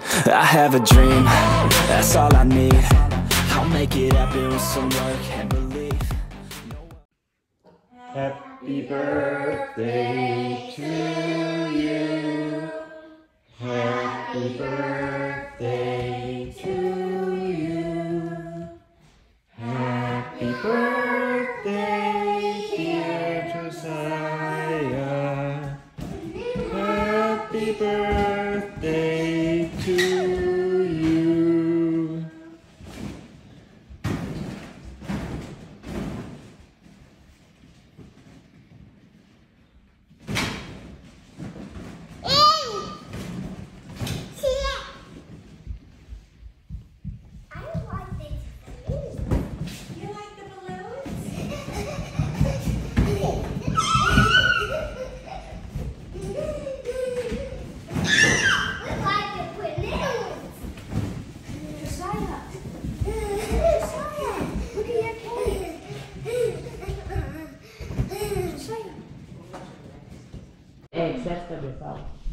I have a dream, that's all I need. I'll make it happen with some work and belief. Happy birthday to you. Happy birthday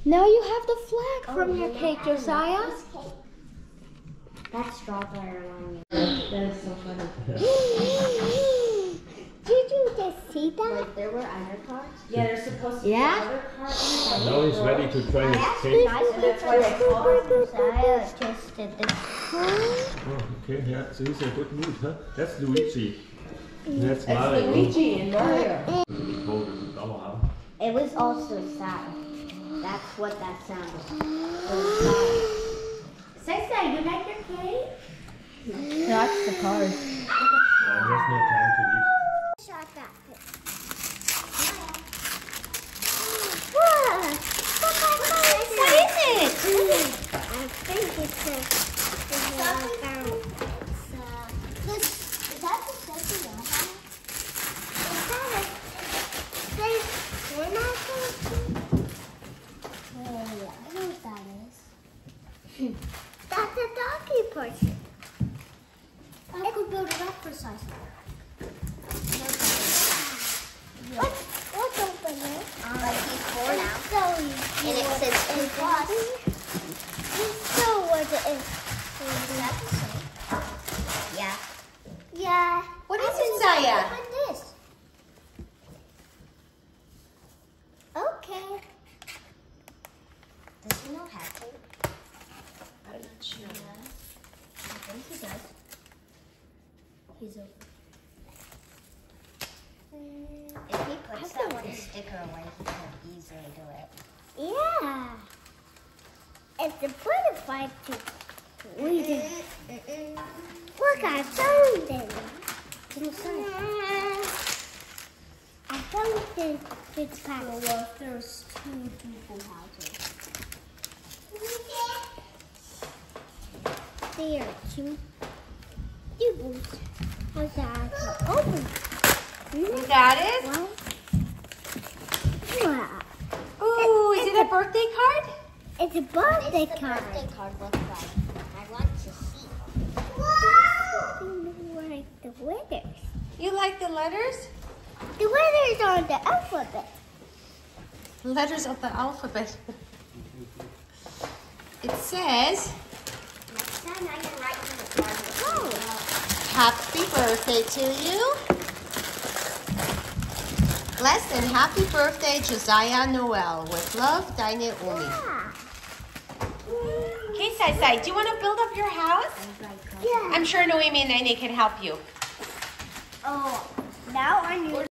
Now you have the flag from your cake, Josiah. That's strawberry lemon. Did you just see that? Like there were other cards. Yeah, there's supposed to Yeah? be other cards. Now he's ready to try his cake. And that's why they call it Josiah just did this. Oh, okay, yeah, so he's in a good mood, huh? That's Luigi. That's Mario. Luigi and Mario. It was also sad. That's what that sound was Sesa, you like your cake? That's the card. Yeah, he has no time to eat. What is it? I think it's a. It's a it's a is that the second one? Is that a say we're not going Oh yeah, I know what that is. That's a doggy portion. I could build it up precisely. What? What's open there? Um, he's four now. So easy. And it says two plus. So what it is? Is that the same? Yeah. Yeah. What is it, Zaya? This. Okay. Does he know how to? I'm not sure. I think he does. He's open. If he puts that one sticker away, he can easily do it. Yeah. It's a butterfly too. We do. Look, I found it. Can you see? I found it. It's packed. Well, there's two people to. There are two people. How's that? Open. You got it? Well, wow. Ooh, is it a birthday card? It's a birthday What does the card. birthday card look like? I want to see. Like the letters. You like the letters? The letters on the alphabet. Letters of the alphabet. It says, Next time I can write the card. Oh. Happy birthday to you. Blessed and happy birthday, Josiah Noel. With love, Dinah Umi. Yeah. Okay, Sai Sai, do you want to build up your house? Yeah. I'm sure Noemi and Nene can help you. Oh, now I need.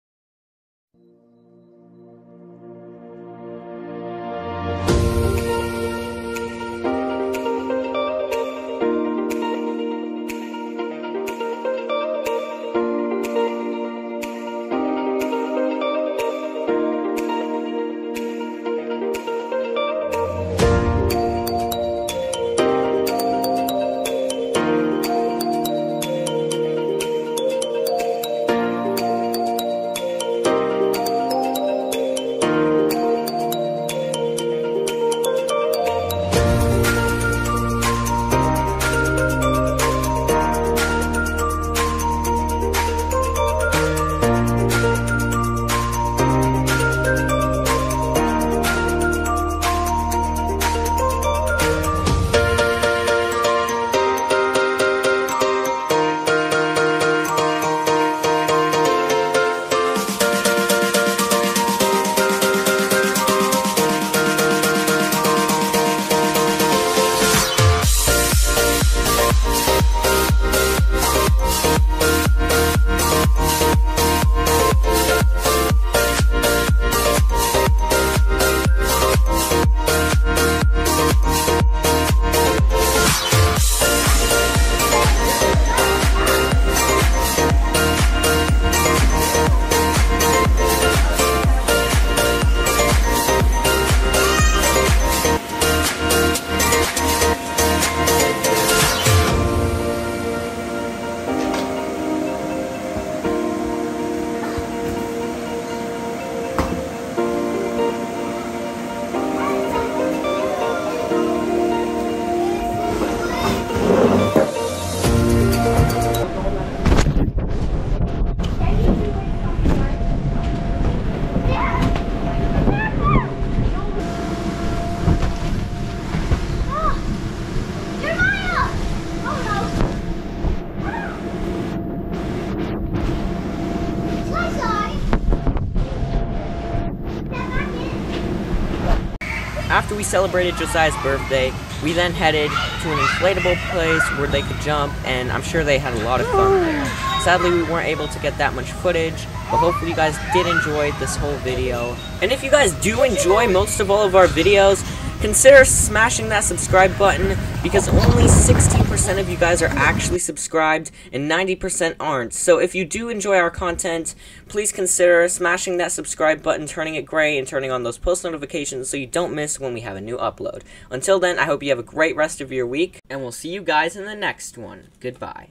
We celebrated Josiah's birthday, we then headed to an inflatable place where they could jump, and I'm sure they had a lot of fun there. Sadly, we weren't able to get that much footage, but hopefully you guys did enjoy this whole video. And if you guys do enjoy most of all of our videos, consider smashing that subscribe button because only 16% of you guys are actually subscribed and 90% aren't. So if you do enjoy our content, please consider smashing that subscribe button, turning it gray, and turning on those post notifications so you don't miss when we have a new upload. Until then, I hope you have a great rest of your week, and we'll see you guys in the next one. Goodbye.